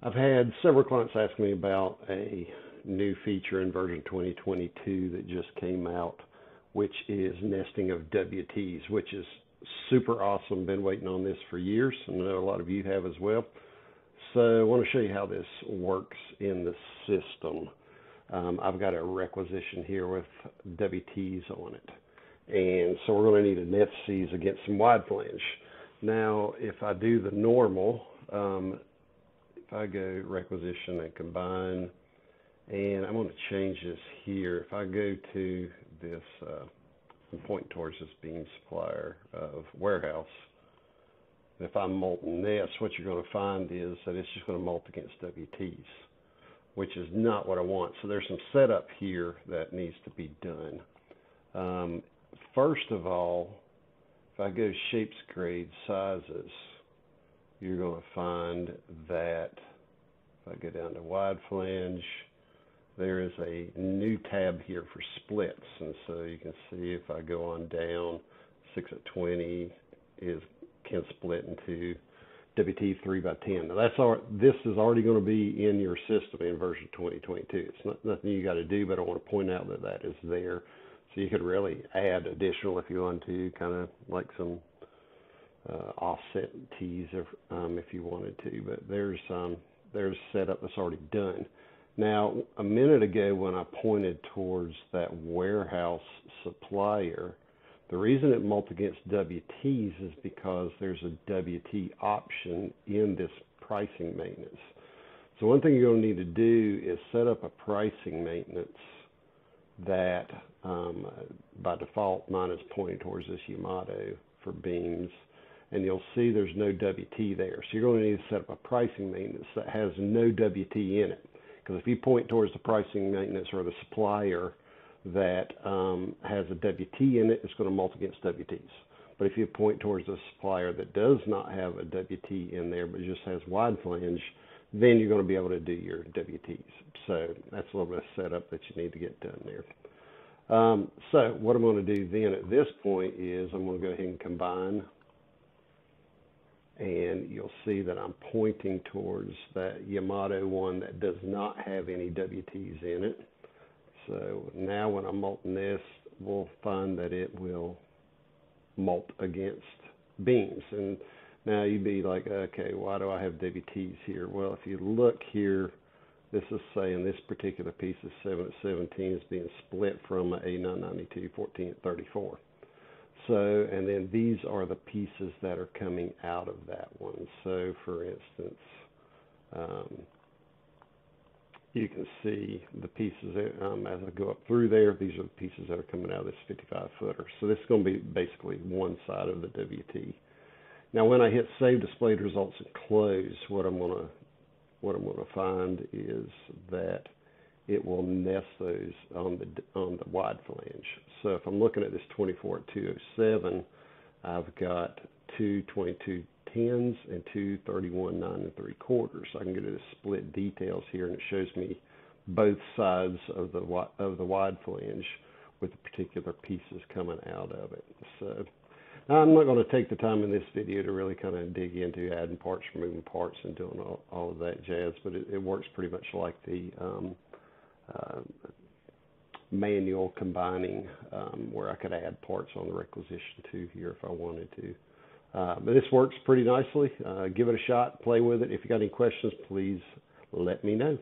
I've had several clients ask me about a new feature in version 2022 that just came out, which is nesting of WTs, which is super awesome. Been waiting on this for years, and I know a lot of you have as well. So I want to show you how this works in the system. Um, I've got a requisition here with WTs on it. And so we're going to need a net seize against some wide flange. Now, if I do the normal, um, if I go requisition and combine, and I'm going to change this here. If I go to this, uh, I'm towards this beam supplier of warehouse. If I'm multing this, what you're going to find is that it's just going to mult against WTs, which is not what I want. So there's some setup here that needs to be done. Um, first of all, if I go shapes, grade, sizes, you're going to find that if I go down to wide flange, there is a new tab here for splits. And so you can see if I go on down, 6 at 20 is can split into WT 3 by 10. Now that's our, this is already going to be in your system in version 2022. It's not nothing you got to do, but I want to point out that that is there. So you could really add additional if you want to, kind of like some uh, offset tees if, um, if you wanted to. But there's um, there's setup that's already done. Now, a minute ago when I pointed towards that warehouse supplier, the reason it mult against WTs is because there's a WT option in this pricing maintenance. So one thing you're going to need to do is set up a pricing maintenance that um, by default mine is pointing towards this Yamato for beams and you'll see there's no WT there. So you're going to need to set up a pricing maintenance that has no WT in it. Because if you point towards the pricing maintenance or the supplier that um, has a WT in it, it's going to mult against WTs. But if you point towards a supplier that does not have a WT in there but just has wide flange, then you're going to be able to do your WTs. So that's a little bit of setup that you need to get done there. Um, so what I'm going to do then at this point is I'm going to go ahead and combine and you'll see that I'm pointing towards that Yamato one that does not have any WTs in it. So now when I'm multing this, we'll find that it will mult against beams. And now you'd be like, okay, why do I have WTs here? Well, if you look here, this is saying this particular piece of 7 at 17 is being split from a 992 14 at 34. So, and then these are the pieces that are coming out of that one. So, for instance, um, you can see the pieces that, um, as I go up through there. These are the pieces that are coming out of this 55 footer. So this is going to be basically one side of the WT. Now, when I hit Save Displayed Results and Close, what I'm going to what I'm going to find is that it will nest those on the wide flange. So if I'm looking at this 24 at 207, I've got two 22 tens and two 31 nine and three quarters. I can go to the split details here, and it shows me both sides of the of the wide flange with the particular pieces coming out of it. So I'm not going to take the time in this video to really kind of dig into adding parts, removing parts, and doing all, all of that jazz, but it, it works pretty much like the um, uh, manual combining um, where I could add parts on the requisition too here if I wanted to. Uh, but this works pretty nicely. Uh, give it a shot, play with it. If you got any questions, please let me know.